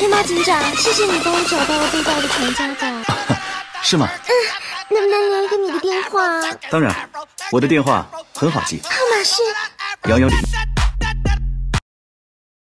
黑猫警长谢谢你帮我找到了被盗的传家宝 是吗？嗯能不能留一个你的电话当然我的电话很好记。号码是幺幺零。